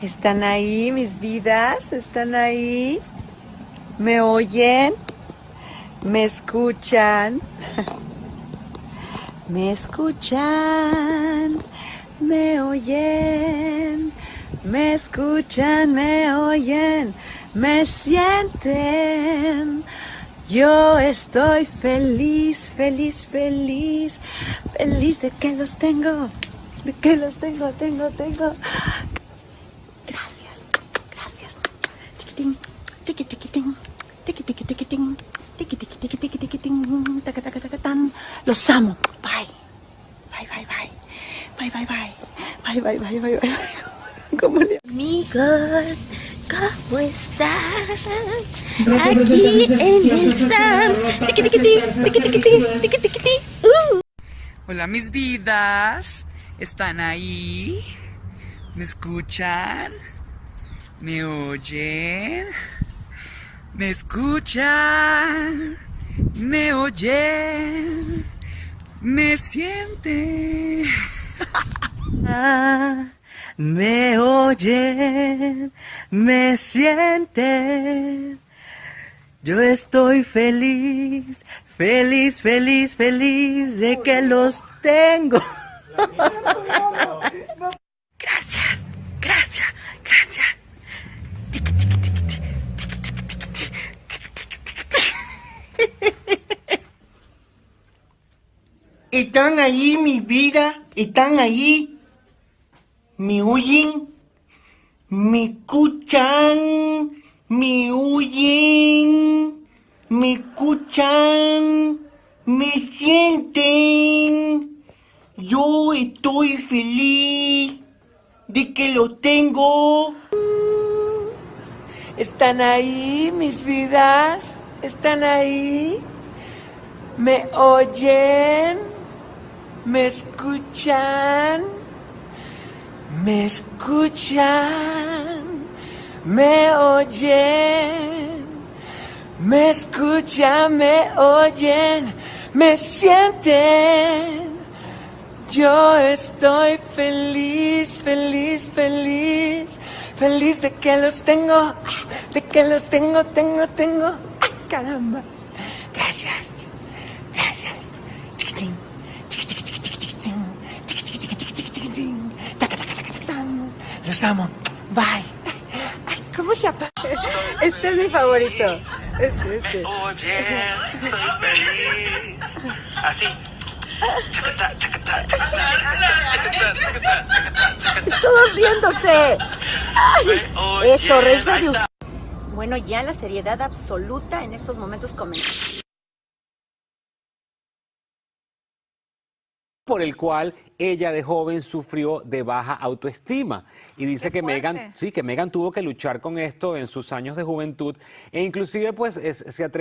¿Están ahí mis vidas? ¿Están ahí? ¿Me oyen? ¿Me escuchan? ¿Me escuchan? ¿Me oyen? ¿Me escuchan? ¿Me oyen? ¿Me sienten? Yo estoy feliz, feliz, feliz, feliz de que los tengo, de que los tengo, tengo, tengo. Gracias, gracias. Tiquitín, tiqui, tiquitín, tiqui, tiqui, tiquitín, tiqui, tiqui, tiqui, tiqui, tiquitín, taca, taca, taca, tan. Los amo. Bye. Bye, bye, bye. Bye, bye, bye. Bye, bye, bye, bye, bye. ¿Cómo le- Amigos, ¿cómo están? Aquí en el Sams. Tiqui, tiquití, tiqui, tiquití, tiqui, tiquití. Uh. Hola mis vidas, ¿están ahí? ¿Me escuchan? ¿Me oyen? ¿Me escuchan? ¿Me oyen? ¿Me sienten? Me oyen, me sienten. Yo estoy feliz, feliz, feliz, feliz de que los tengo. Están ahí mi vida, están ahí. Me oyen, me escuchan, me oyen, me escuchan, me sienten. Yo estoy feliz de que lo tengo. ¿Están ahí mis vidas? ¿Están ahí? ¿Me oyen? ¿Me escuchan? ¿Me escuchan? ¿Me oyen? ¿Me escuchan? ¿Me oyen? ¿Me sienten? Yo estoy feliz, feliz, feliz, feliz de que los tengo, de que los tengo, tengo, tengo. ¡Ay, caramba! Gracias, gracias. Tiquitín, tiqui, tiqui, tiqui, tiqui, tiquitín, tiqui, tiqui, tiqui, tiqui, tiqui, tiquitín, taca, taca, taca, taca, tan. Los amo. Bye. Ay, ¿cómo se apaga? Este es mi favorito. Este, este. Oye, soy feliz. Así. Todos riéndose. Ay, eso, reírse de usted. Bueno, ya la seriedad absoluta en estos momentos comenzó. Por el cual ella de joven sufrió de baja autoestima. Y dice que Megan sí que Megan tuvo que luchar con esto en sus años de juventud e inclusive pues es- se atreve